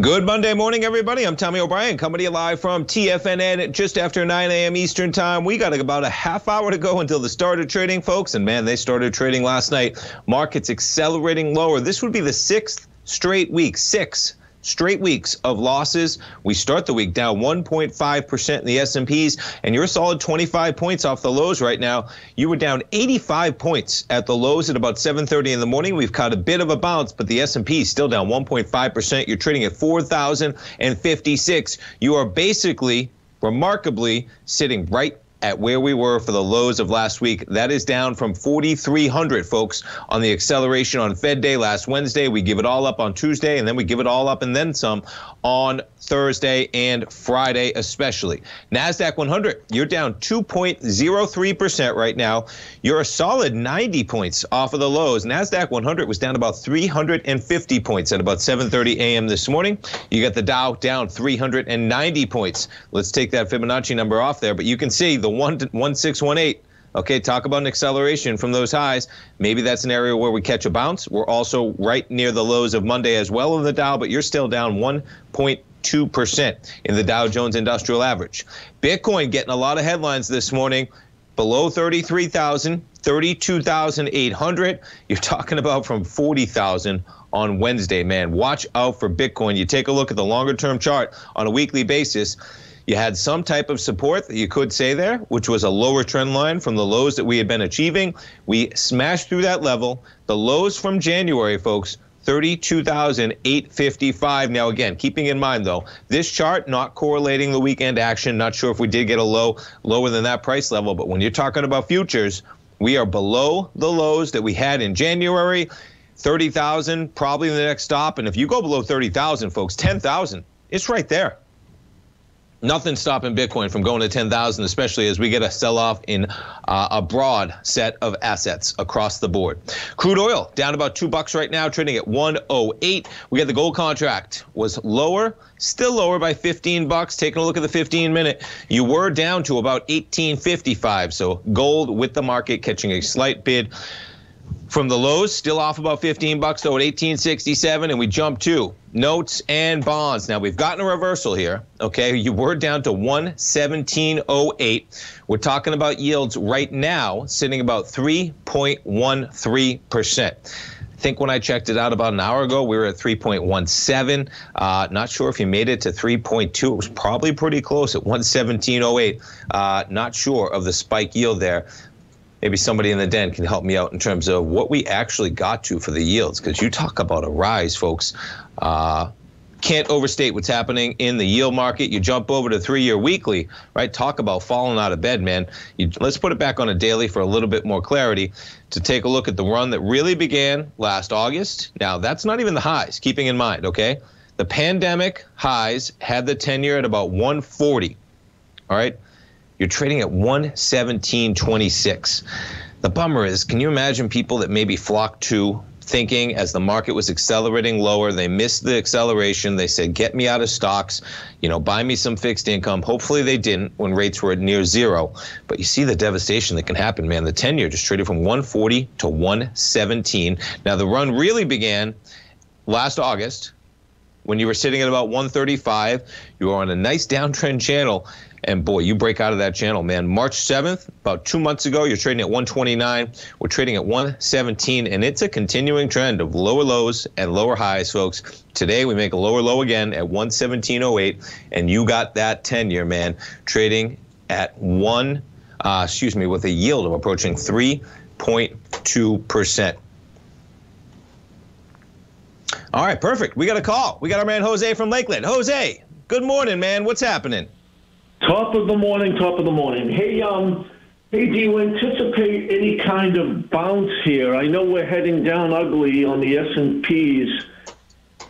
Good Monday morning, everybody. I'm Tommy O'Brien, coming to you live from TFNN just after 9 a.m. Eastern Time. We got about a half hour to go until the start of trading, folks. And man, they started trading last night. Markets accelerating lower. This would be the sixth straight week, six straight weeks of losses. We start the week down 1.5% in the S&Ps and you're solid 25 points off the lows right now. You were down 85 points at the lows at about 7:30 in the morning. We've caught a bit of a bounce, but the S&P is still down 1.5%. You're trading at 4,056. You are basically remarkably sitting right at where we were for the lows of last week. That is down from 4,300, folks, on the acceleration on Fed Day last Wednesday. We give it all up on Tuesday, and then we give it all up and then some on Thursday and Friday, especially. NASDAQ 100, you're down 2.03% right now. You're a solid 90 points off of the lows. NASDAQ 100 was down about 350 points at about 7.30 a.m. this morning. You got the Dow down 390 points. Let's take that Fibonacci number off there, but you can see the 1618 Okay, talk about an acceleration from those highs. Maybe that's an area where we catch a bounce. We're also right near the lows of Monday as well in the Dow, but you're still down 1.2% in the Dow Jones Industrial Average. Bitcoin getting a lot of headlines this morning, below 33,000, 32,800. You're talking about from 40,000 on Wednesday, man. Watch out for Bitcoin. You take a look at the longer term chart on a weekly basis. You had some type of support that you could say there, which was a lower trend line from the lows that we had been achieving. We smashed through that level. The lows from January, folks, 32,855. Now, again, keeping in mind, though, this chart not correlating the weekend action. Not sure if we did get a low lower than that price level, but when you're talking about futures, we are below the lows that we had in January. 30,000 probably the next stop. And if you go below 30,000, folks, 10,000, it's right there nothing stopping Bitcoin from going to 10,000, especially as we get a sell off in uh, a broad set of assets across the board. Crude oil down about two bucks right now, trading at 108. We got the gold contract was lower, still lower by 15 bucks. Taking a look at the 15 minute, you were down to about 1855. So gold with the market catching a slight bid from the lows, still off about 15 bucks though at 1867, and we jump to notes and bonds. Now we've gotten a reversal here. Okay, you were down to 117.08. We're talking about yields right now sitting about 3.13 percent. I think when I checked it out about an hour ago, we were at 3.17. Uh, not sure if you made it to 3.2. It was probably pretty close at 117.08. Uh, not sure of the spike yield there maybe somebody in the den can help me out in terms of what we actually got to for the yields. Because you talk about a rise, folks. Uh, can't overstate what's happening in the yield market. You jump over to three-year weekly, right? Talk about falling out of bed, man. You, let's put it back on a daily for a little bit more clarity to take a look at the run that really began last August. Now, that's not even the highs, keeping in mind, okay? The pandemic highs had the 10-year at about 140, all right? You're trading at 117.26. The bummer is, can you imagine people that maybe flocked to thinking as the market was accelerating lower, they missed the acceleration. They said, get me out of stocks, you know, buy me some fixed income. Hopefully they didn't when rates were at near zero. But you see the devastation that can happen, man. The 10 year just traded from 140 to 117. Now, the run really began last August when you were sitting at about 135. You were on a nice downtrend channel. And boy, you break out of that channel, man. March 7th, about two months ago, you're trading at 129. We're trading at 117, and it's a continuing trend of lower lows and lower highs, folks. Today, we make a lower low again at 117.08, and you got that 10 year, man, trading at one, uh, excuse me, with a yield of approaching 3.2%. All right, perfect. We got a call. We got our man Jose from Lakeland. Jose, good morning, man. What's happening? Top of the morning, top of the morning. Hey, um, hey, do you anticipate any kind of bounce here. I know we're heading down ugly on the S&Ps.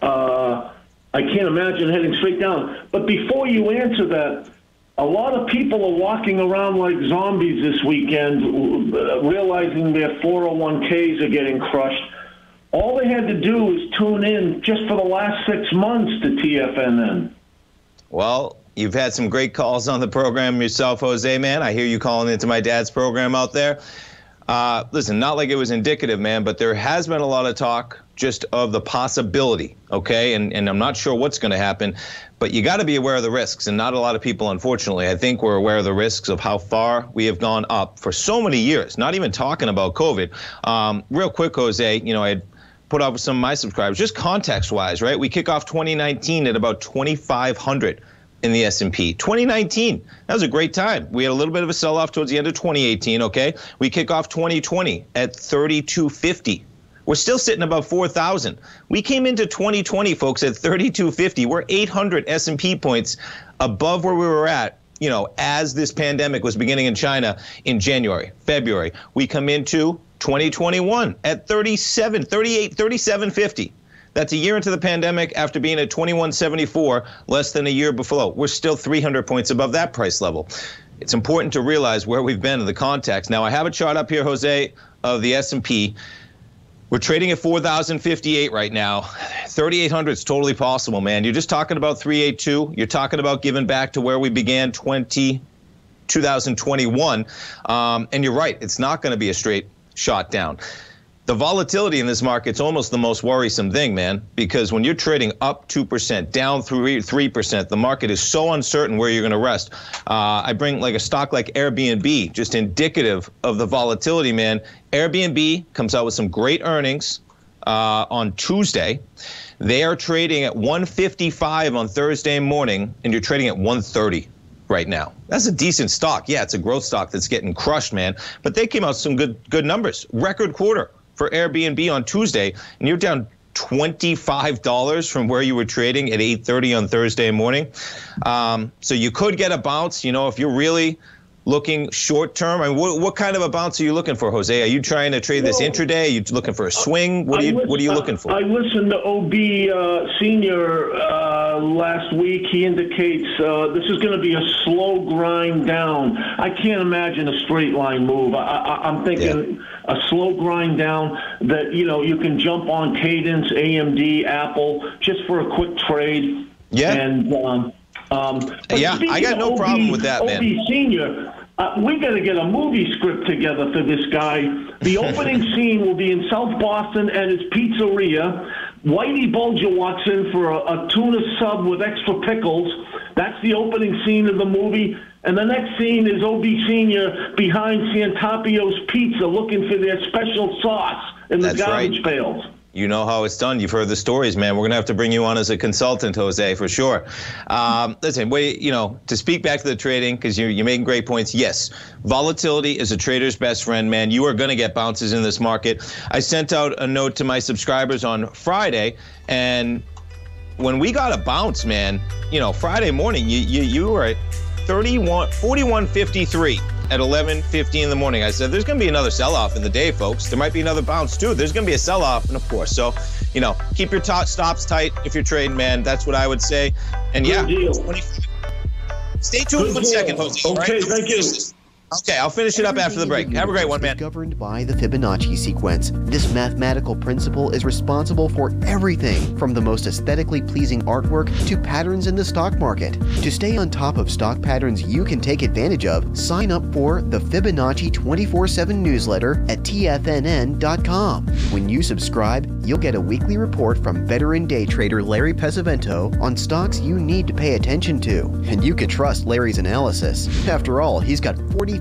Uh, I can't imagine heading straight down. But before you answer that, a lot of people are walking around like zombies this weekend, realizing their 401ks are getting crushed. All they had to do was tune in just for the last six months to TFNN. Well, you've had some great calls on the program yourself, Jose, man. I hear you calling into my dad's program out there. Uh, listen, not like it was indicative, man, but there has been a lot of talk just of the possibility, okay? And, and I'm not sure what's going to happen, but you got to be aware of the risks. And not a lot of people, unfortunately, I think we're aware of the risks of how far we have gone up for so many years, not even talking about COVID. Um, real quick, Jose, you know, I put up with some of my subscribers, just context wise, right? We kick off 2019 at about 2,500 in the S&P. 2019, that was a great time. We had a little bit of a sell-off towards the end of 2018, okay? We kick off 2020 at 3250. We're still sitting above 4,000. We came into 2020, folks, at 3250. We're 800 S&P points above where we were at you know, as this pandemic was beginning in China in January, February. We come into 2021 at 37, 38, 3750. That's a year into the pandemic after being at 2174 less than a year before. We're still 300 points above that price level. It's important to realize where we've been in the context. Now I have a chart up here, Jose, of the S&P. We're trading at 4,058 right now. 3,800 is totally possible, man. You're just talking about 382. You're talking about giving back to where we began 20, 2021. Um, and you're right, it's not going to be a straight shot down the volatility in this market is almost the most worrisome thing, man, because when you're trading up 2%, down 3, 3%, the market is so uncertain where you're going to rest. Uh, I bring like a stock like Airbnb, just indicative of the volatility, man. Airbnb comes out with some great earnings uh, on Tuesday. They are trading at 155 on Thursday morning, and you're trading at 130 right now. That's a decent stock. Yeah, it's a growth stock that's getting crushed, man. But they came out with some good good numbers. Record quarter for Airbnb on Tuesday, and you're down $25 from where you were trading at 8.30 on Thursday morning. Um, so you could get a bounce, you know, if you're really looking short term. I mean, what, what, kind of a bounce are you looking for, Jose? Are you trying to trade this intraday? Are you looking for a swing? What are you What are you looking for? I listened to OB uh, Senior uh, last week. He indicates uh, this is going to be a slow grind down. I can't imagine a straight line move. I, am thinking. Yeah a slow grind down that you know you can jump on Cadence, AMD, Apple just for a quick trade. Yeah. And um, um, yeah, I got no OB, problem with that, OB man. Senior. Uh, we got to get a movie script together for this guy. The opening scene will be in South Boston at his pizzeria. Whitey Bulger walks in for a, a tuna sub with extra pickles. That's the opening scene of the movie. And the next scene is OB Senior behind Santarpio's Pizza looking for their special sauce in the That's garbage right. pails. You know how it's done. You've heard the stories, man. We're gonna have to bring you on as a consultant, Jose, for sure. Um, listen, wait, you know, to speak back to the trading because you're, you're making great points. Yes, volatility is a trader's best friend, man. You are gonna get bounces in this market. I sent out a note to my subscribers on Friday, and when we got a bounce, man, you know, Friday morning, you you, you were at 31, 41.53 at 11.50 in the morning. I said, there's going to be another sell-off in the day, folks. There might be another bounce, too. There's going to be a sell-off, and of course. So, you know, keep your top stops tight if you're trading, man. That's what I would say. And, yeah, stay tuned Good for a second, Jose. Okay, right? thank you. Okay, I'll finish it up after the break. Have a great one, man. Governed by the Fibonacci sequence. This mathematical principle is responsible for everything from the most aesthetically pleasing artwork to patterns in the stock market. To stay on top of stock patterns you can take advantage of, sign up for the Fibonacci 24/7 newsletter at tfnn.com. When you subscribe, you'll get a weekly report from veteran day trader Larry Pesavento on stocks you need to pay attention to, and you can trust Larry's analysis. After all, he's got 40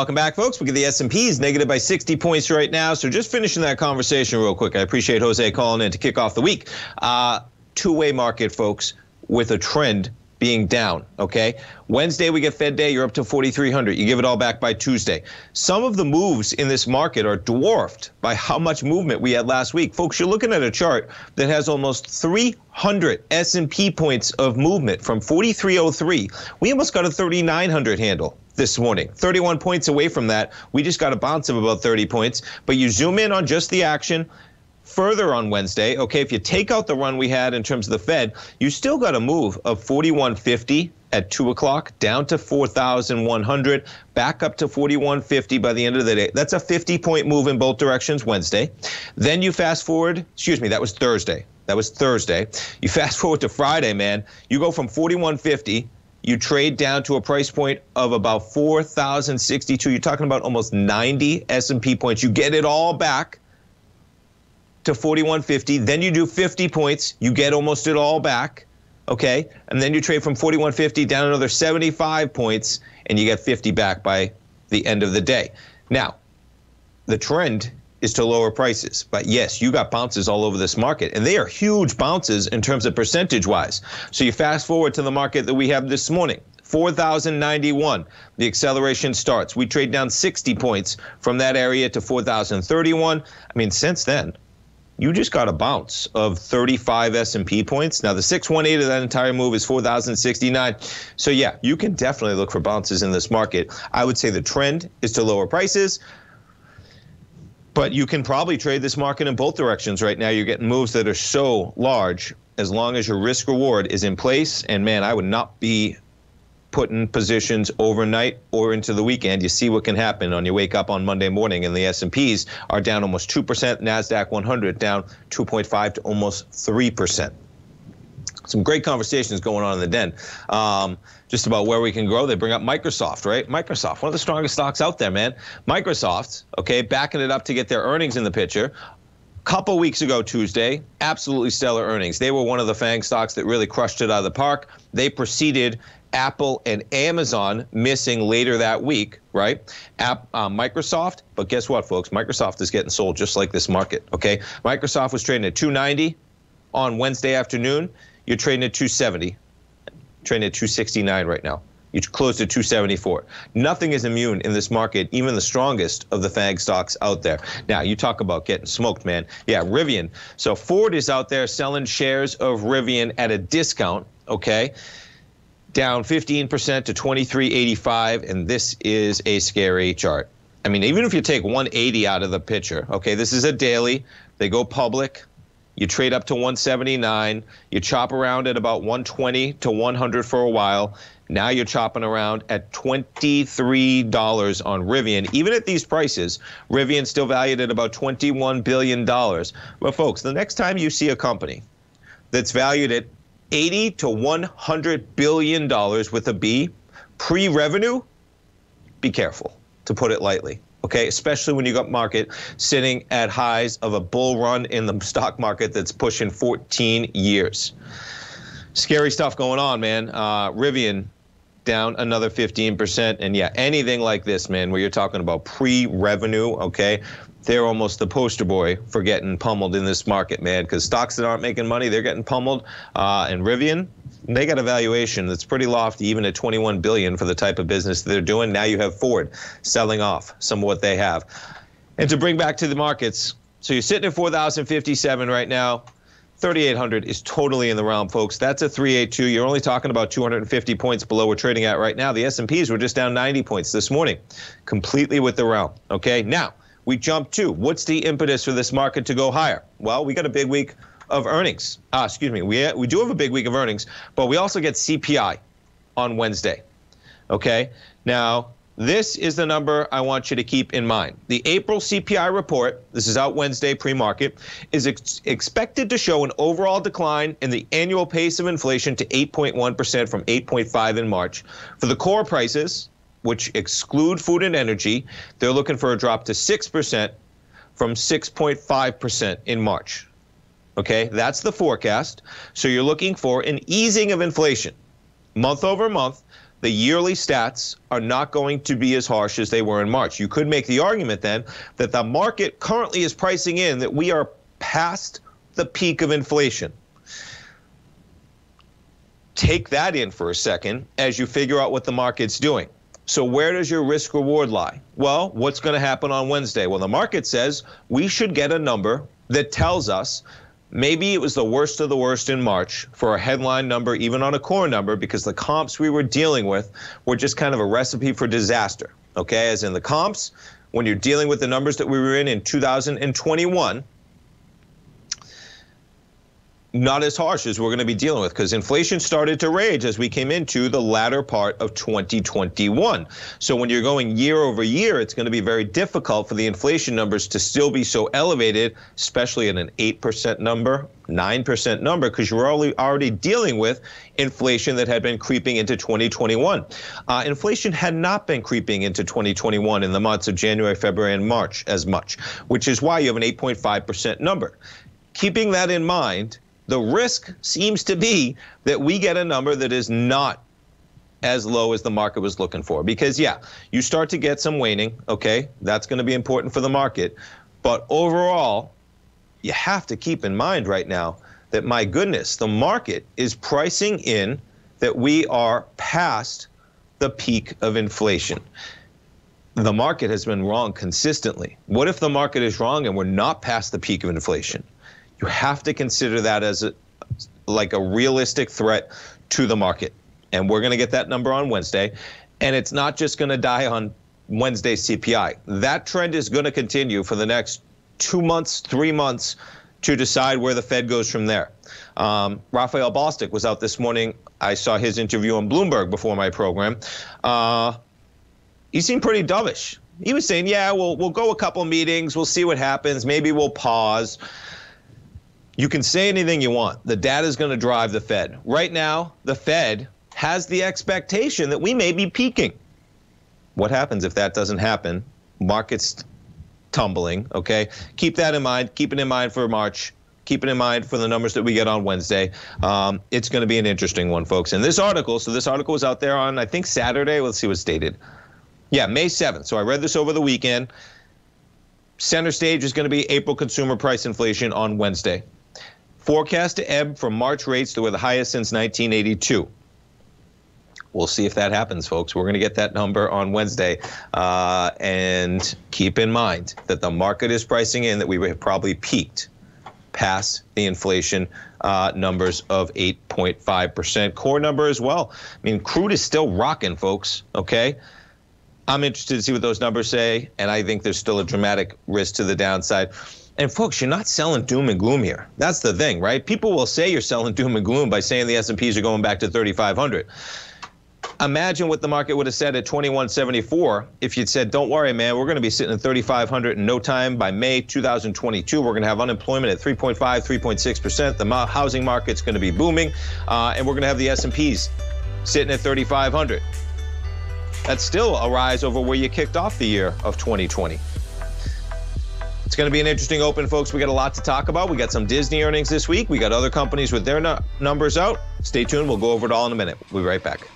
Welcome back, folks. We get the S&Ps negative by 60 points right now. So just finishing that conversation real quick. I appreciate Jose calling in to kick off the week. Uh, two-way market, folks, with a trend being down. Okay. Wednesday we get Fed Day. You're up to 4,300. You give it all back by Tuesday. Some of the moves in this market are dwarfed by how much movement we had last week, folks. You're looking at a chart that has almost 300 S&P points of movement from 4303. We almost got a 3,900 handle this morning. 31 points away from that. We just got a bounce of about 30 points. But you zoom in on just the action further on Wednesday. Okay, if you take out the run we had in terms of the Fed, you still got a move of 4150 at 2 o'clock, down to 4,100, back up to 4150 by the end of the day. That's a 50 point move in both directions Wednesday. Then you fast forward, excuse me, that was Thursday. That was Thursday. You fast forward to Friday, man. You go from 4150 you trade down to a price point of about 4062 you're talking about almost 90 s&p points you get it all back to 4150 then you do 50 points you get almost it all back okay and then you trade from 4150 down another 75 points and you get 50 back by the end of the day now the trend is to lower prices. But yes, you got bounces all over this market, and they are huge bounces in terms of percentage wise. So you fast forward to the market that we have this morning. 4,091. The acceleration starts. We trade down 60 points from that area to 4,031. I mean, since then, you just got a bounce of 35 S&P points. Now the 618 of that entire move is 4,069. So yeah, you can definitely look for bounces in this market. I would say the trend is to lower prices. But you can probably trade this market in both directions right now. You're getting moves that are so large as long as your risk reward is in place. And man, I would not be putting positions overnight or into the weekend. You see what can happen on you wake up on Monday morning and the S&Ps are down almost 2%, Nasdaq 100 down 2.5 to almost 3% some great conversations going on in the den um, just about where we can grow. They bring up Microsoft, right? Microsoft, one of the strongest stocks out there, man. Microsoft, okay, backing it up to get their earnings in the picture. Couple weeks ago, Tuesday, absolutely stellar earnings. They were one of the FANG stocks that really crushed it out of the park. They preceded Apple and Amazon missing later that week, right? App, uh, Microsoft, but guess what, folks? Microsoft is getting sold just like this market, okay? Microsoft was trading at 290 on Wednesday afternoon. You're trading at 270, trading at 269 right now. You closed at 274. Nothing is immune in this market, even the strongest of the FANG stocks out there. Now, you talk about getting smoked, man. Yeah, Rivian. So Ford is out there selling shares of Rivian at a discount, okay? Down 15% to 2385, and this is a scary chart. I mean, even if you take 180 out of the picture, okay, this is a daily. They go public. You trade up to 179. You chop around at about 120 to 100 for a while. Now you're chopping around at $23 on Rivian. Even at these prices, Rivian still valued at about $21 billion. But folks, the next time you see a company that's valued at 80 to 100 billion dollars with a B pre-revenue, be careful, to put it lightly. Okay, especially when you got market sitting at highs of a bull run in the stock market that's pushing 14 years. Scary stuff going on, man. Uh, Rivian down another 15%. And yeah, anything like this, man, where you're talking about pre revenue, okay, they're almost the poster boy for getting pummeled in this market, man, because stocks that aren't making money, they're getting pummeled. Uh, and Rivian, they got a valuation that's pretty lofty, even at 21 billion for the type of business they're doing. Now you have Ford selling off some of what they have. And to bring back to the markets, so you're sitting at 4,057 right now. 3,800 is totally in the realm, folks. That's a 382. You're only talking about 250 points below we're trading at right now. The S&Ps were just down 90 points this morning, completely with the realm. Okay, now we jump to what's the impetus for this market to go higher? Well, we got a big week of earnings. Ah, excuse me. We we do have a big week of earnings, but we also get CPI on Wednesday. Okay, now this is the number I want you to keep in mind. The April CPI report, this is out Wednesday pre market, is ex- expected to show an overall decline in the annual pace of inflation to 8.1% from 8.5 in March. For the core prices, which exclude food and energy, they're looking for a drop to 6% from 6.5% in March. Okay, that's the forecast. So you're looking for an easing of inflation month over month the yearly stats are not going to be as harsh as they were in March. You could make the argument then that the market currently is pricing in that we are past the peak of inflation. Take that in for a second as you figure out what the market's doing. So, where does your risk reward lie? Well, what's going to happen on Wednesday? Well, the market says we should get a number that tells us Maybe it was the worst of the worst in March for a headline number, even on a core number, because the comps we were dealing with were just kind of a recipe for disaster. Okay, as in the comps, when you're dealing with the numbers that we were in in 2021, not as harsh as we're going to be dealing with because inflation started to rage as we came into the latter part of 2021. So when you're going year over year, it's going to be very difficult for the inflation numbers to still be so elevated, especially at an 8% number, 9% number, because you're already, already dealing with inflation that had been creeping into 2021. Uh, inflation had not been creeping into 2021 in the months of January, February, and March as much, which is why you have an 8.5% number. Keeping that in mind, the risk seems to be that we get a number that is not as low as the market was looking for. Because, yeah, you start to get some waning, okay? That's going to be important for the market. But overall, you have to keep in mind right now that, my goodness, the market is pricing in that we are past the peak of inflation. The market has been wrong consistently. What if the market is wrong and we're not past the peak of inflation? You have to consider that as a, like a realistic threat to the market. And we're going to get that number on Wednesday. And it's not just going to die on Wednesday CPI. That trend is going to continue for the next two months, three months to decide where the Fed goes from there. Um, Raphael Bostic was out this morning. I saw his interview on Bloomberg before my program. Uh, he seemed pretty dovish. He was saying, "Yeah, we'll we'll go a couple meetings. We'll see what happens. Maybe we'll pause." You can say anything you want. The data is going to drive the Fed. Right now, the Fed has the expectation that we may be peaking. What happens if that doesn't happen? Markets tumbling, okay? Keep that in mind. Keep it in mind for March. Keep it in mind for the numbers that we get on Wednesday. Um, it's going to be an interesting one, folks. And this article, so this article was out there on, I think, Saturday. Let's see what's dated. Yeah, May 7th. So I read this over the weekend. Center stage is going to be April consumer price inflation on Wednesday. Forecast to ebb from March rates that were the highest since 1982. We'll see if that happens, folks. We're going to get that number on Wednesday. Uh, and keep in mind that the market is pricing in that we have probably peaked past the inflation uh, numbers of 8.5%. Core number as well. I mean, crude is still rocking, folks, okay? I'm interested to see what those numbers say, and I think there's still a dramatic risk to the downside. And folks, you're not selling doom and gloom here. That's the thing, right? People will say you're selling doom and gloom by saying the S&Ps are going back to 3,500 imagine what the market would have said at 2174 if you'd said, don't worry, man, we're going to be sitting at 3,500 in no time. By May 2022, we're going to have unemployment at 3.5, 3.6%. The housing market's going to be booming, uh, and we're going to have the S&Ps sitting at 3,500. That's still a rise over where you kicked off the year of 2020. It's going to be an interesting open, folks. We got a lot to talk about. We got some Disney earnings this week. We got other companies with their numbers out. Stay tuned. We'll go over it all in a minute. We'll be right back.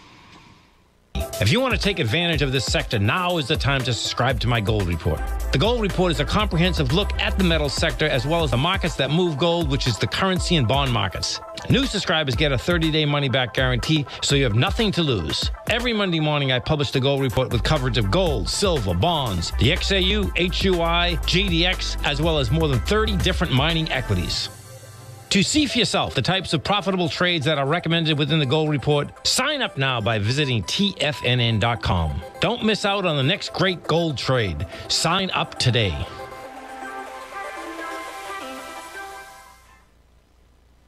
If you want to take advantage of this sector, now is the time to subscribe to my Gold Report. The Gold Report is a comprehensive look at the metals sector as well as the markets that move gold, which is the currency and bond markets. New subscribers get a 30 day money back guarantee, so you have nothing to lose. Every Monday morning, I publish the Gold Report with coverage of gold, silver, bonds, the XAU, HUI, GDX, as well as more than 30 different mining equities. To see for yourself the types of profitable trades that are recommended within the Gold Report, sign up now by visiting TFNN.com. Don't miss out on the next great gold trade. Sign up today.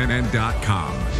TFNN.com.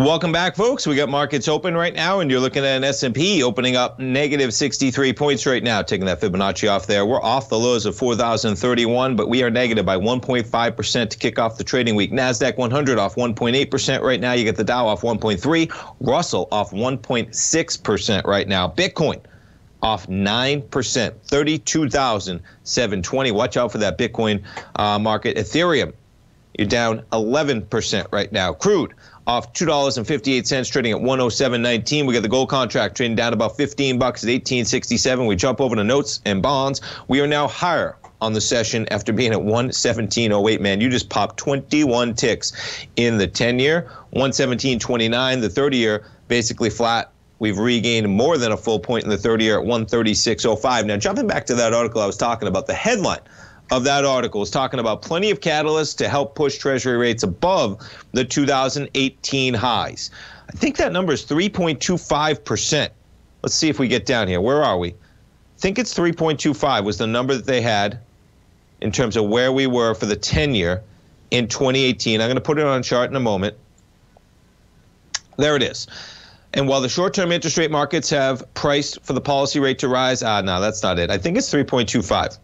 Welcome back, folks. We got markets open right now, and you're looking at an S&P opening up negative 63 points right now, taking that Fibonacci off there. We're off the lows of 4,031, but we are negative by 1.5% to kick off the trading week. Nasdaq 100 off 1.8% right now. You get the Dow off 1.3, Russell off 1.6% right now. Bitcoin off 9%, 32,720. Watch out for that Bitcoin uh, market. Ethereum, you're down 11% right now. Crude off $2.58 trading at 107.19. We got the gold contract trading down about 15 bucks at 18.67. We jump over to notes and bonds. We are now higher on the session after being at 117.08. Man, you just popped 21 ticks in the 10 year, 117.29, the 30 year basically flat We've regained more than a full point in the 30 year at 136.05. Now, jumping back to that article I was talking about, the headline of that article is talking about plenty of catalysts to help push Treasury rates above the 2018 highs. I think that number is 3.25%. Let's see if we get down here. Where are we? I think it's 3.25 was the number that they had in terms of where we were for the 10 year in 2018. I'm going to put it on chart in a moment. There it is. And while the short term interest rate markets have priced for the policy rate to rise, ah, no, that's not it. I think it's 3.25.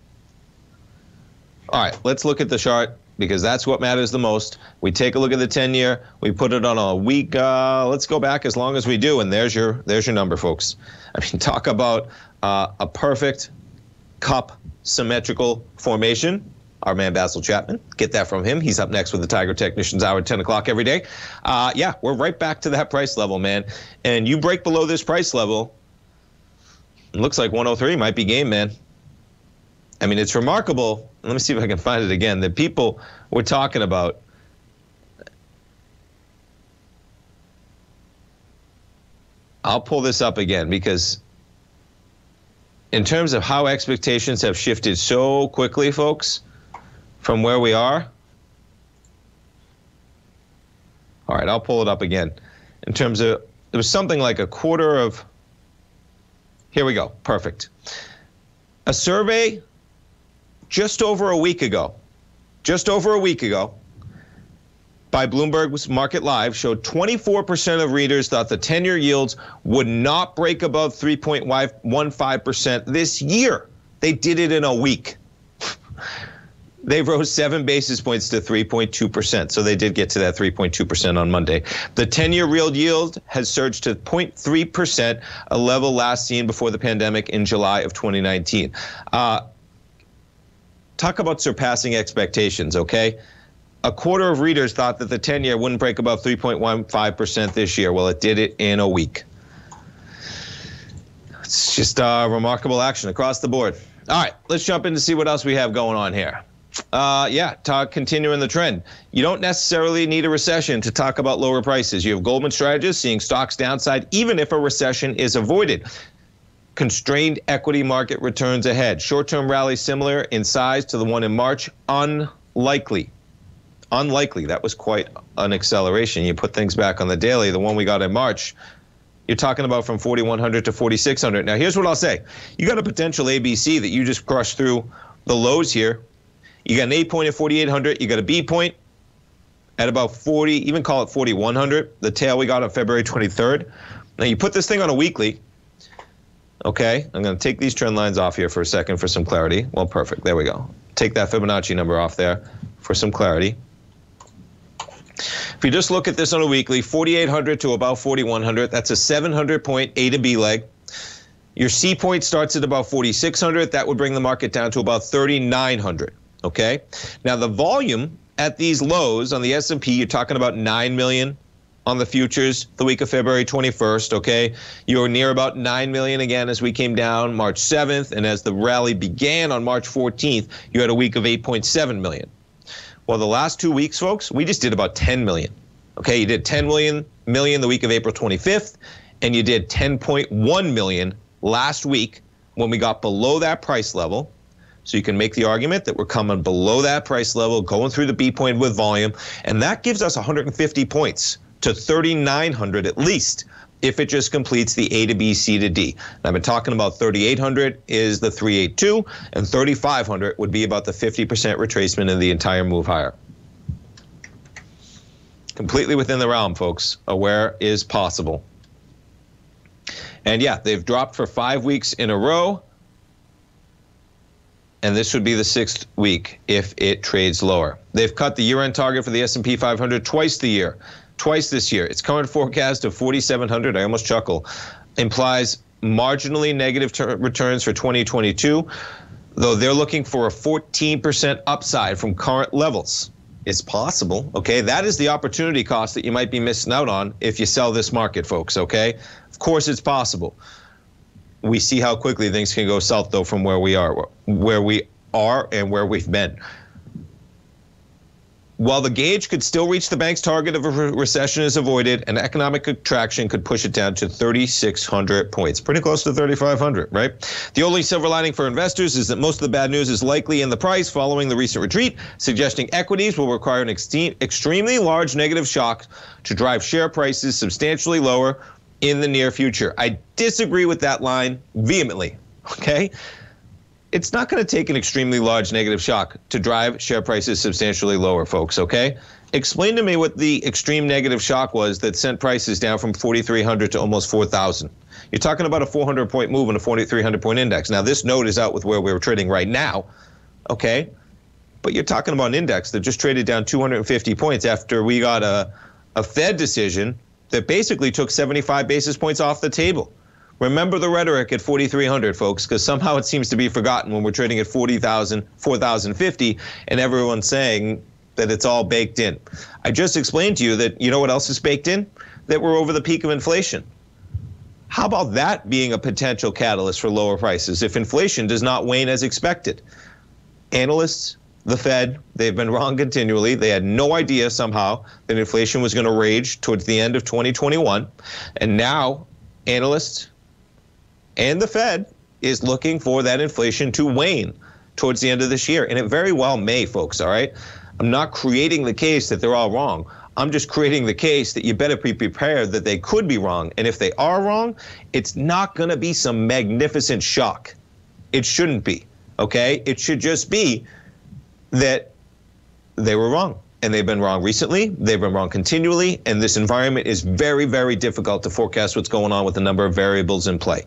All right, let's look at the chart because that's what matters the most. We take a look at the 10 year, we put it on a week. Uh, let's go back as long as we do, and there's your there's your number, folks. I mean, talk about uh, a perfect cup symmetrical formation. Our man Basil Chapman, get that from him. He's up next with the Tiger Technicians Hour at 10 o'clock every day. Uh, yeah, we're right back to that price level, man. And you break below this price level, looks like 103 might be game, man. I mean, it's remarkable. Let me see if I can find it again. The people we're talking about. I'll pull this up again because, in terms of how expectations have shifted so quickly, folks, from where we are. All right, I'll pull it up again. In terms of, there was something like a quarter of. Here we go. Perfect. A survey just over a week ago, just over a week ago, by Bloomberg's Market Live showed 24% of readers thought the 10 year yields would not break above 3.15% this year. They did it in a week. they rose seven basis points to 3.2%. So they did get to that 3.2% on Monday. The 10 year real yield has surged to 0.3%, a level last seen before the pandemic in July of 2019. Uh, talk about surpassing expectations, okay? A quarter of readers thought that the 10 year wouldn't break above 3.15% this year. Well, it did it in a week. It's just uh, remarkable action across the board. All right, let's jump in to see what else we have going on here. Uh, yeah, talk continuing the trend. You don't necessarily need a recession to talk about lower prices. You have Goldman strategists seeing stocks downside even if a recession is avoided constrained equity market returns ahead. Short term rally similar in size to the one in March. Unlikely. Unlikely. That was quite an acceleration. You put things back on the daily. The one we got in March, you're talking about from 4,100 to 4,600. Now, here's what I'll say you got a potential ABC that you just crushed through the lows here. You got an A point at 4,800. You got a B point at about 40, even call it 4,100, the tail we got on February 23rd. Now, you put this thing on a weekly. Okay, I'm going to take these trend lines off here for a second for some clarity. Well, perfect. There we go. Take that Fibonacci number off there for some clarity. If you just look at this on a weekly, 4,800 to about 4,100, that's a 700 point A to B leg. Your C point starts at about 4,600. That would bring the market down to about 3,900. Okay. Now the volume at these lows on the S&P, you're talking about 9 million, on the futures the week of February 21st, okay? You were near about 9 million again as we came down March 7th and as the rally began on March 14th, you had a week of 8.7 million. Well, the last 2 weeks, folks, we just did about 10 million. Okay, you did 10 million million the week of April 25th and you did 10.1 million last week when we got below that price level. So you can make the argument that we're coming below that price level, going through the B point with volume, and that gives us 150 points to 3,900 at least if it just completes the A to B, C to D. And I've been talking about 3,800 is the 382, and 3,500 would be about the 50% retracement of the entire move higher. Completely within the realm, folks. Aware is possible. And yeah, they've dropped for five weeks in a row. And this would be the sixth week if it trades lower. They've cut the year-end target for the S&P 500 twice the year twice this year. Its current forecast of 4,700, I almost chuckle, implies marginally negative ter- returns for 2022, though they're looking for a 14% upside from current levels. It's possible, okay? That is the opportunity cost that you might be missing out on if you sell this market, folks, okay? Of course, it's possible. We see how quickly things can go south, though, from where we are, where we are and where we've been. While the gauge could still reach the bank's target of a re- recession is avoided, an economic contraction could push it down to 3,600 points, pretty close to 3,500, right? The only silver lining for investors is that most of the bad news is likely in the price following the recent retreat, suggesting equities will require an extremely large negative shock to drive share prices substantially lower in the near future. I disagree with that line vehemently, okay? It's not going to take an extremely large negative shock to drive share prices substantially lower, folks, okay? Explain to me what the extreme negative shock was that sent prices down from 4,300 to almost 4,000. You're talking about a 400 point move in a 4,300 point index. Now, this note is out with where we are trading right now, okay? But you're talking about an index that just traded down 250 points after we got a, a Fed decision that basically took 75 basis points off the table. Remember the rhetoric at 4,300, folks, because somehow it seems to be forgotten when we're trading at 40,000, 4,050, and everyone's saying that it's all baked in. I just explained to you that you know what else is baked in? That we're over the peak of inflation. How about that being a potential catalyst for lower prices if inflation does not wane as expected? Analysts, the Fed, they've been wrong continually. They had no idea somehow that inflation was going to rage towards the end of 2021. And now, analysts, and the Fed is looking for that inflation to wane towards the end of this year. And it very well may, folks, all right? I'm not creating the case that they're all wrong. I'm just creating the case that you better be prepared that they could be wrong. And if they are wrong, it's not going to be some magnificent shock. It shouldn't be, okay? It should just be that they were wrong. And they've been wrong recently. They've been wrong continually. And this environment is very, very difficult to forecast what's going on with a number of variables in play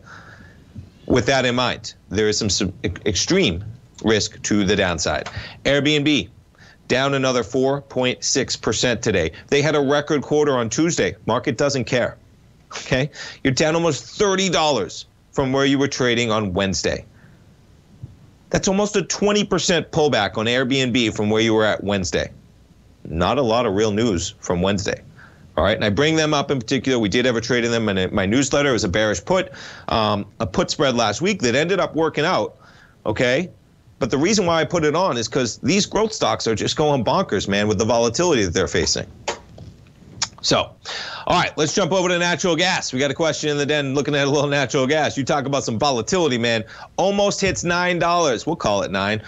with that in mind, there is some extreme risk to the downside. Airbnb down another 4.6% today. They had a record quarter on Tuesday. Market doesn't care. Okay? You're down almost $30 from where you were trading on Wednesday. That's almost a 20% pullback on Airbnb from where you were at Wednesday. Not a lot of real news from Wednesday. All right, and I bring them up in particular. We did have a trade in them in my newsletter. It was a bearish put, um, a put spread last week that ended up working out. Okay, but the reason why I put it on is because these growth stocks are just going bonkers, man, with the volatility that they're facing. So, all right, let's jump over to natural gas. We got a question in the den looking at a little natural gas. You talk about some volatility, man. Almost hits $9. We'll call it 9.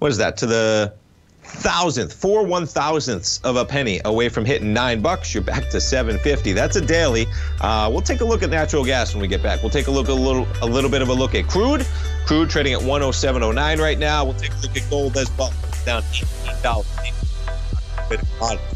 What is that? To the thousandth, four one thousandths of a penny away from hitting nine bucks. You're back to 750. That's a daily. Uh, we'll take a look at natural gas when we get back. We'll take a look a little a little bit of a look at crude. Crude trading at 107.09 right now. We'll take a look at gold as well, down $18.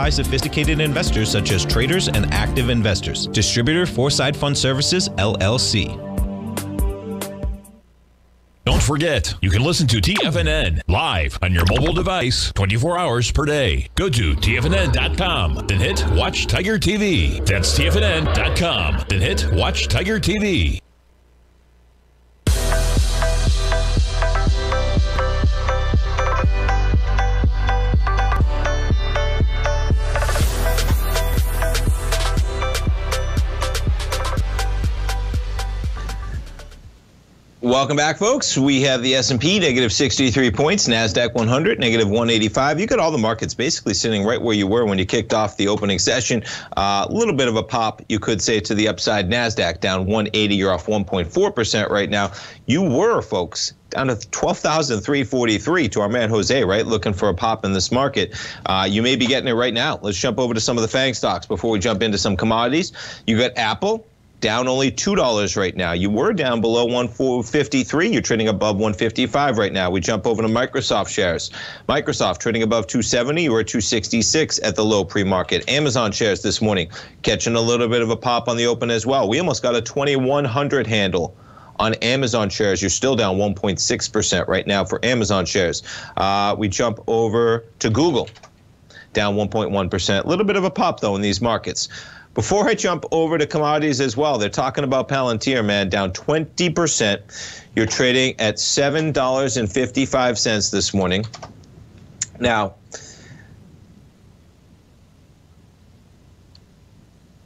sophisticated investors such as traders and active investors. Distributor Foreside Fund Services, LLC. Don't forget, you can listen to TFNN live on your mobile device 24 hours per day. Go to TFNN.com, then hit Watch Tiger TV. That's TFNN.com, then hit Watch Tiger TV. Welcome back, folks. We have the S&P negative 63 points, Nasdaq 100 negative 185. You got all the markets basically sitting right where you were when you kicked off the opening session. A uh, little bit of a pop, you could say, to the upside. Nasdaq down 180. You're off 1.4% right now. You were, folks, down to 12,343 to our man Jose, right? Looking for a pop in this market. Uh, you may be getting it right now. Let's jump over to some of the FANG stocks before we jump into some commodities. You got Apple down only $2 right now. You were down below 153. You're trading above 155 right now. We jump over to Microsoft shares. Microsoft trading above 270. You were 266 at the low pre-market. Amazon shares this morning catching a little bit of a pop on the open as well. We almost got a 2100 handle on Amazon shares. You're still down 1.6% right now for Amazon shares. Uh, we jump over to Google, down 1.1%. A little bit of a pop, though, in these markets. Before I jump over to commodities as well, they're talking about Palantir, man, down 20%. You're trading at $7.55 this morning. Now,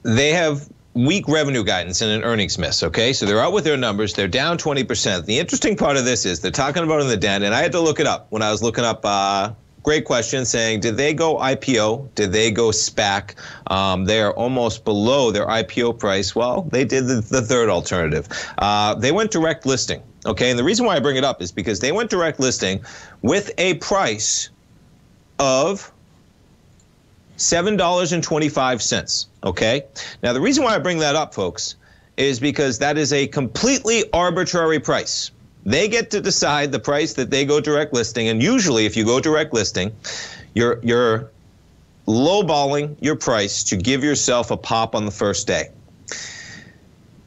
they have weak revenue guidance and an earnings miss, okay? So they're out with their numbers. They're down 20%. The interesting part of this is they're talking about in the den, and I had to look it up when I was looking up uh, great question saying, did they go IPO? Did they go SPAC? Um, they're almost below their IPO price. Well, they did the, the third alternative. Uh, they went direct listing. Okay, and the reason why I bring it up is because they went direct listing with a price of $7.25. Okay, now the reason why I bring that up, folks, is because that is a completely arbitrary price. They get to decide the price that they go direct listing. And usually, if you go direct listing, you're, you're lowballing your price to give yourself a pop on the first day.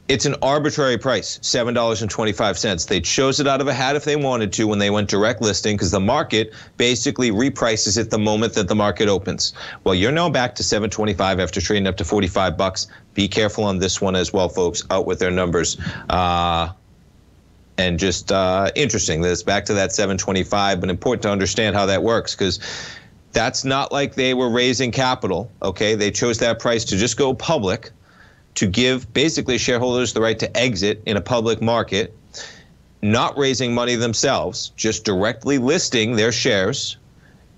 It's an arbitrary price, $7.25. They chose it out of a hat if they wanted to when they went direct listing because the market basically reprices it the moment that the market opens. Well, you're now back to 725 after trading up to 45 bucks. Be careful on this one as well, folks. Out with their numbers. Uh, and just uh, interesting that it's back to that 725, but important to understand how that works because that's not like they were raising capital. Okay, they chose that price to just go public to give basically shareholders the right to exit in a public market, not raising money themselves, just directly listing their shares.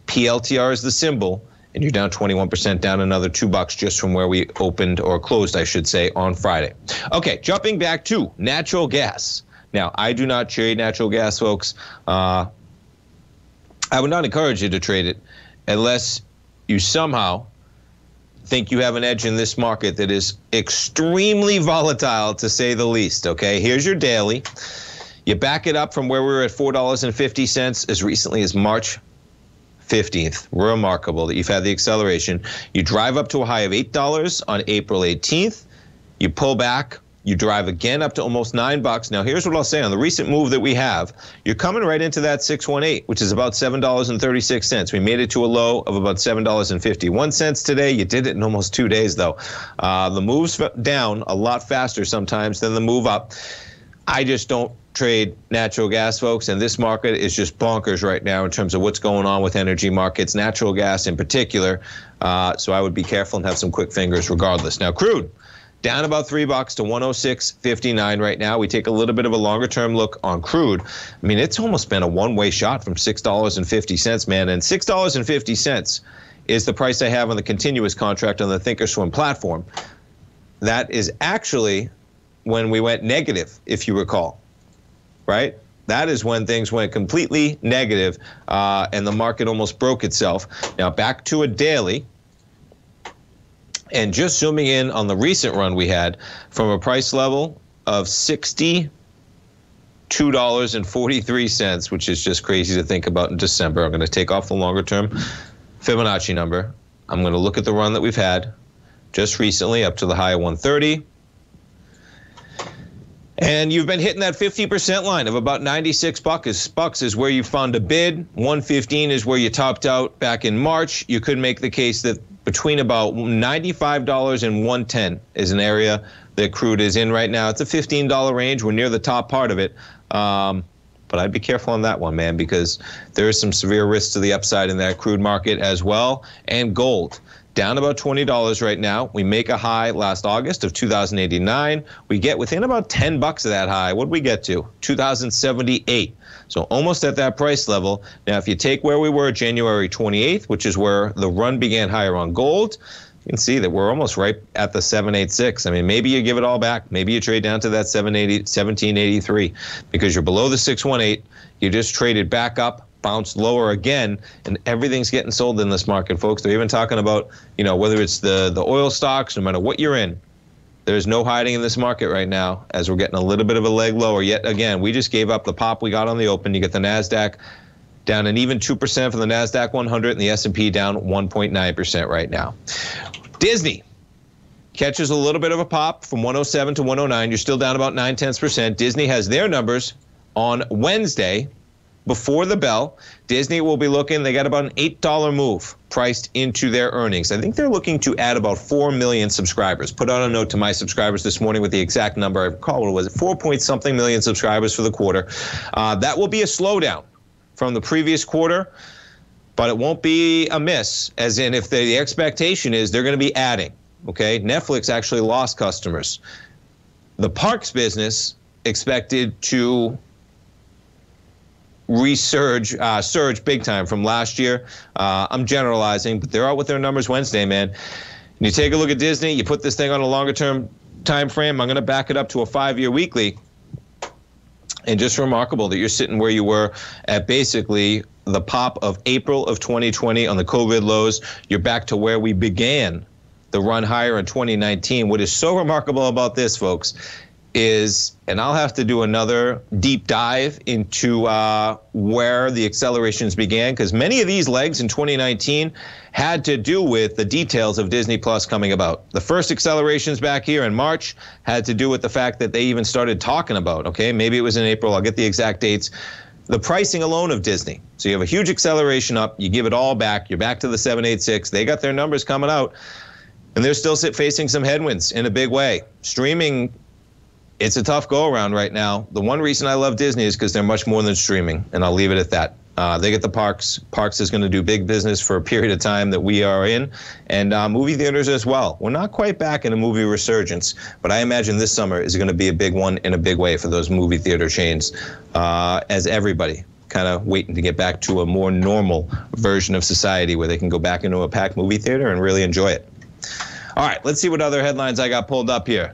PLTR is the symbol, and you're down 21%, down another two bucks just from where we opened or closed, I should say, on Friday. Okay, jumping back to natural gas. Now, I do not trade natural gas, folks. Uh, I would not encourage you to trade it unless you somehow think you have an edge in this market that is extremely volatile, to say the least. Okay, here's your daily. You back it up from where we were at $4.50 as recently as March 15th. Remarkable that you've had the acceleration. You drive up to a high of $8 on April 18th. You pull back You drive again up to almost nine bucks. Now, here's what I'll say on the recent move that we have. You're coming right into that 618, which is about $7.36. We made it to a low of about $7.51 today. You did it in almost two days, though. Uh, the moves down a lot faster sometimes than the move up. I just don't trade natural gas, folks, and this market is just bonkers right now in terms of what's going on with energy markets, natural gas in particular. Uh, so I would be careful and have some quick fingers regardless. Now, crude down about three bucks to 106.59 right now. We take a little bit of a longer term look on crude. I mean, it's almost been a one way shot from $6.50, man. And $6.50 is the price I have on the continuous contract on the Thinkorswim platform. That is actually when we went negative, if you recall, right? That is when things went completely negative, uh, and the market almost broke itself. Now, back to a daily. And just zooming in on the recent run we had from a price level of $62.43, which is just crazy to think about in December. I'm going to take off the longer term Fibonacci number. I'm going to look at the run that we've had just recently up to the high of 130. And you've been hitting that 50% line of about 96 bucks. Bucks is where you found a bid. 115 is where you topped out back in March. You could make the case that between about $95 and 110 is an area that crude is in right now. It's a $15 range. We're near the top part of it. Um, but I'd be careful on that one, man, because there is some severe risk to the upside in that crude market as well. And gold down about $20 right now. We make a high last August of 2089. We get within about 10 bucks of that high. What did we get to? 2078. So almost at that price level. Now, if you take where we were January 28th, which is where the run began higher on gold, you can see that we're almost right at the 786. I mean, maybe you give it all back. Maybe you trade down to that 780, 1783 because you're below the 618. You just traded back up bounced lower again, and everything's getting sold in this market, folks. They're even talking about, you know, whether it's the the oil stocks, no matter what you're in. There's no hiding in this market right now as we're getting a little bit of a leg lower. Yet again, we just gave up the pop we got on the open. You get the Nasdaq down an even 2% for the Nasdaq 100 and the S&P down 1.9% right now. Disney catches a little bit of a pop from 107 to 109. You're still down about 9 tenths percent. Disney has their numbers on Wednesday before the bell. Disney will be looking, they got about an $8 move priced into their earnings. I think they're looking to add about 4 million subscribers. Put out a note to my subscribers this morning with the exact number. I recall what it was 4 point something million subscribers for the quarter. Uh, that will be a slowdown from the previous quarter, but it won't be a miss, as in if the expectation is they're going to be adding. Okay, Netflix actually lost customers. The parks business expected to resurge, uh, surge big time from last year. Uh, I'm generalizing, but they're out with their numbers Wednesday, man. And you take a look at Disney, you put this thing on a longer term time frame. I'm going to back it up to a five year weekly. And just remarkable that you're sitting where you were at basically the pop of April of 2020 on the COVID lows. You're back to where we began the run higher in 2019. What is so remarkable about this, folks, is, and I'll have to do another deep dive into uh, where the accelerations began, because many of these legs in 2019 had to do with the details of Disney Plus coming about. The first accelerations back here in March had to do with the fact that they even started talking about, okay, maybe it was in April, I'll get the exact dates. The pricing alone of Disney. So you have a huge acceleration up, you give it all back, you're back to the 786. They got their numbers coming out, and they're still facing some headwinds in a big way. Streaming it's a tough go around right now. The one reason I love Disney is because they're much more than streaming, and I'll leave it at that. Uh, they get the parks. Parks is going to do big business for a period of time that we are in, and uh, movie theaters as well. We're not quite back in a movie resurgence, but I imagine this summer is going to be a big one in a big way for those movie theater chains, uh, as everybody kind of waiting to get back to a more normal version of society where they can go back into a packed movie theater and really enjoy it. All right, let's see what other headlines I got pulled up here.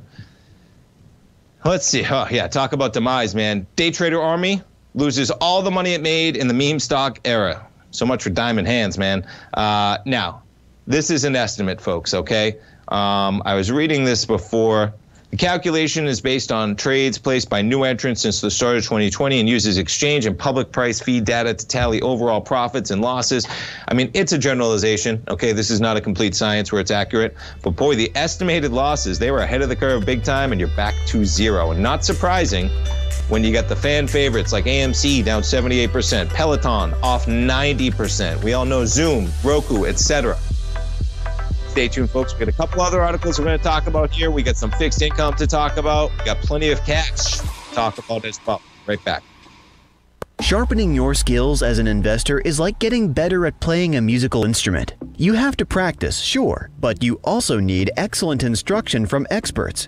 Let's see. Oh, yeah. Talk about demise, man. Day trader army loses all the money it made in the meme stock era. So much for diamond hands, man. Uh, now, this is an estimate, folks, okay? Um, I was reading this before The calculation is based on trades placed by new entrants since the start of 2020 and uses exchange and public price feed data to tally overall profits and losses. I mean, it's a generalization. Okay, this is not a complete science where it's accurate. But boy, the estimated losses, they were ahead of the curve big time, and you're back to zero. And not surprising when you got the fan favorites like AMC down 78%, Peloton off 90%. We all know Zoom, Roku, etc. Stay tuned, folks. We got a couple other articles we're going to talk about here. We got some fixed income to talk about. We got plenty of cash to talk about as well. Right back. Sharpening your skills as an investor is like getting better at playing a musical instrument. You have to practice, sure, but you also need excellent instruction from experts.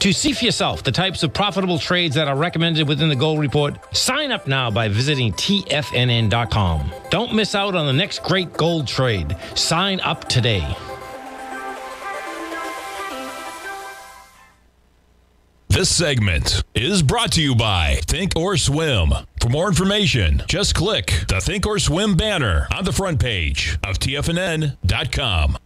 To see for yourself the types of profitable trades that are recommended within the Gold Report, sign up now by visiting TFNN.com. Don't miss out on the next great gold trade. Sign up today. This segment is brought to you by Thinkorswim. For more information, just click the Thinkorswim banner on the front page of TFNN.com.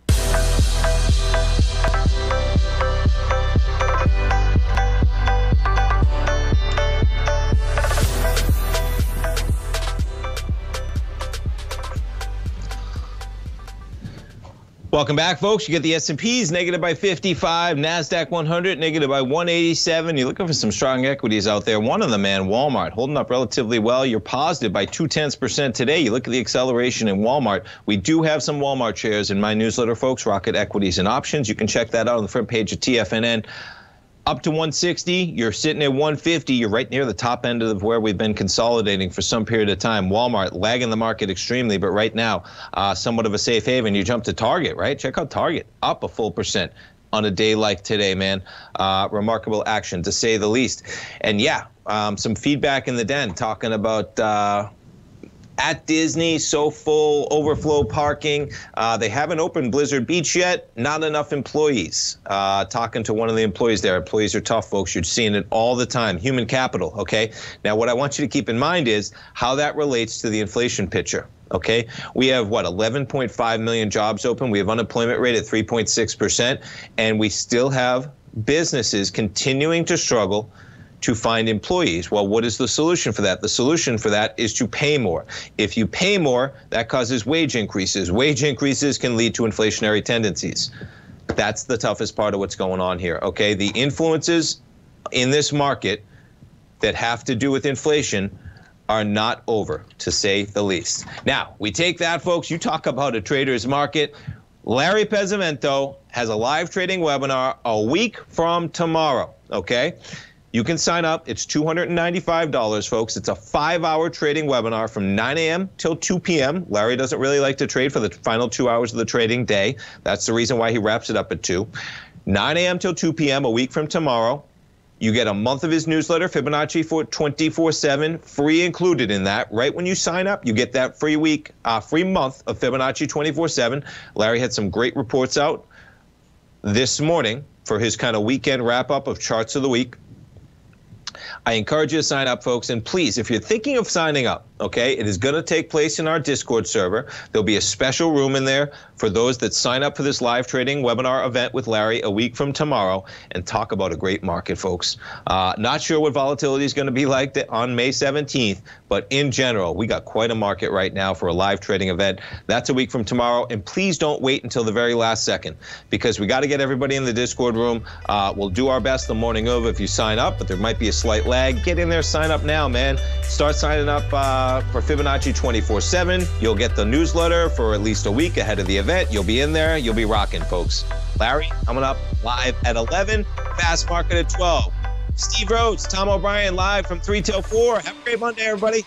Welcome back, folks. You get the S&Ps negative by 55, Nasdaq 100 negative by 187. You're looking for some strong equities out there. One of them, man, Walmart, holding up relatively well. You're positive by two tenths percent today. You look at the acceleration in Walmart. We do have some Walmart shares in my newsletter, folks. Rocket Equities and Options. You can check that out on the front page of TFNN up to 160, you're sitting at 150. You're right near the top end of where we've been consolidating for some period of time. Walmart lagging the market extremely, but right now, uh, somewhat of a safe haven. You jump to Target, right? Check out Target, up a full percent on a day like today, man. Uh, remarkable action, to say the least. And yeah, um, some feedback in the den talking about. Uh, at Disney, so full, overflow parking. Uh, they haven't opened Blizzard Beach yet. Not enough employees. Uh, talking to one of the employees there. Employees are tough, folks. You're seeing it all the time. Human capital, okay? Now, what I want you to keep in mind is how that relates to the inflation picture. Okay, we have what 11.5 million jobs open. We have unemployment rate at 3.6 percent, and we still have businesses continuing to struggle to find employees. Well, what is the solution for that? The solution for that is to pay more. If you pay more, that causes wage increases. Wage increases can lead to inflationary tendencies. That's the toughest part of what's going on here. Okay, the influences in this market that have to do with inflation are not over, to say the least. Now, we take that, folks. You talk about a trader's market. Larry Pesavento has a live trading webinar a week from tomorrow, okay? You can sign up. It's $295, folks. It's a five hour trading webinar from 9 a.m. till 2 p.m. Larry doesn't really like to trade for the final two hours of the trading day. That's the reason why he wraps it up at 2. 9 a.m. till 2 p.m. a week from tomorrow. You get a month of his newsletter, Fibonacci for 24/7, free included in that. Right when you sign up, you get that free week, uh, free month of Fibonacci 24/7. Larry had some great reports out this morning for his kind of weekend wrap up of charts of the week. I encourage you to sign up, folks. And please, if you're thinking of signing up, okay, it is going to take place in our Discord server. There'll be a special room in there for those that sign up for this live trading webinar event with Larry a week from tomorrow and talk about a great market, folks. Uh, not sure what volatility is going to be like on May 17th, but in general, we got quite a market right now for a live trading event. That's a week from tomorrow. And please don't wait until the very last second because we got to get everybody in the Discord room. Uh, we'll do our best the morning of if you sign up, but there might be a slight lag. Get in there, sign up now, man. Start signing up for Fibonacci 24 7. You'll get the newsletter for at least a week ahead of the event. You'll be in there. You'll be rocking, folks. Larry coming up live at 11, fast market at 12. Steve Rhodes, Tom O'Brien live from 3 till 4. Have a great Monday, everybody.